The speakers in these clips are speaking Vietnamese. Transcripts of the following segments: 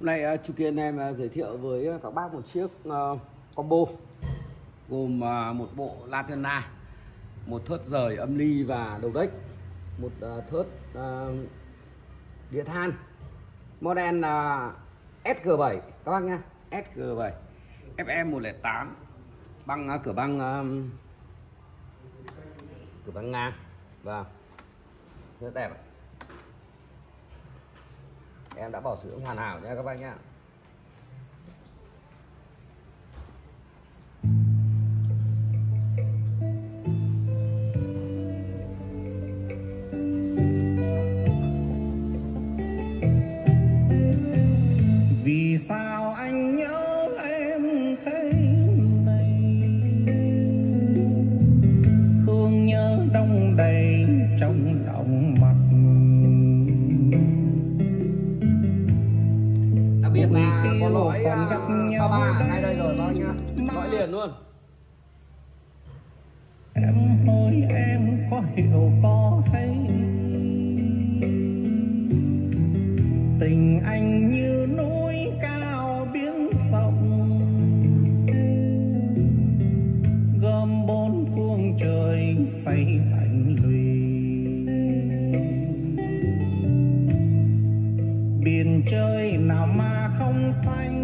Hôm nay à, uh, Chu Kiên em uh, giới thiệu với à, các bác một chiếc uh, combo gồm uh, một bộ Latina, một thớt rời âm ly và đầu đếch, một uh, thớt uh, đĩa than, model là uh, SG7 các bác nhá, SG7 FM 108 băng uh, cửa băng uh, cửa băng ngang. Và rất đẹp em đã bảo dưỡng hoàn hảo nha các bác nhá. Vì sao anh nhớ em thế này? Thương nhớ đông đầy trong lòng mặt lõi còn gặp nhau ba ba đây. đây rồi bác nhá lõi liền luôn. Em ơi em có hiểu có hay. Tình anh như núi cao biển rộng. Gom bốn phương trời xây thành lũy biển trời nào mà không xanh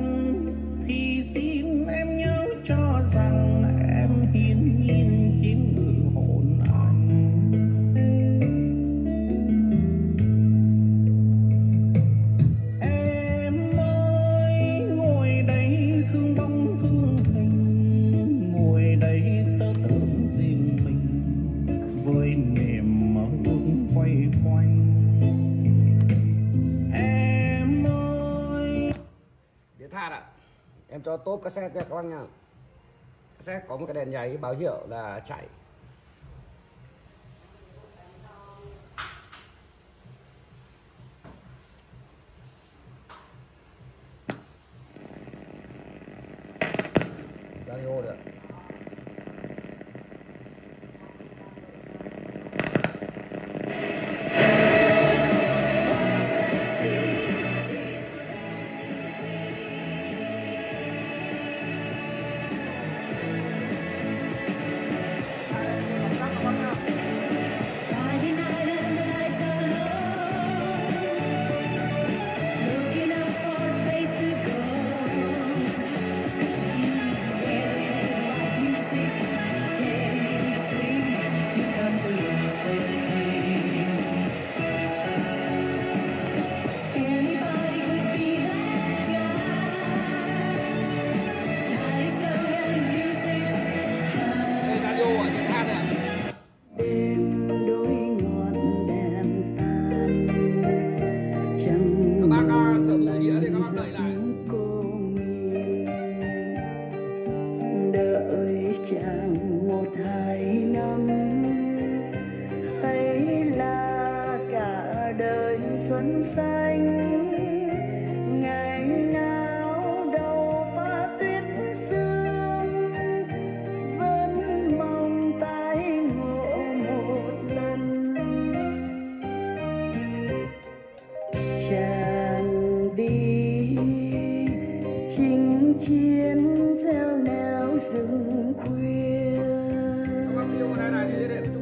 thì xin em nhớ cho rằng em hiền nhiên. Cho tốt cassette nha các bác nha. Cassette có một cái đèn nháy báo hiệu là chạy. Radio được. Hai năm hay là cả đời xuân xanh ngày nào đầu pha tuyết sương, vẫn mong tái ngộ một lần chàng đi, chinh chiến gieo náo rừng. Yeah. it.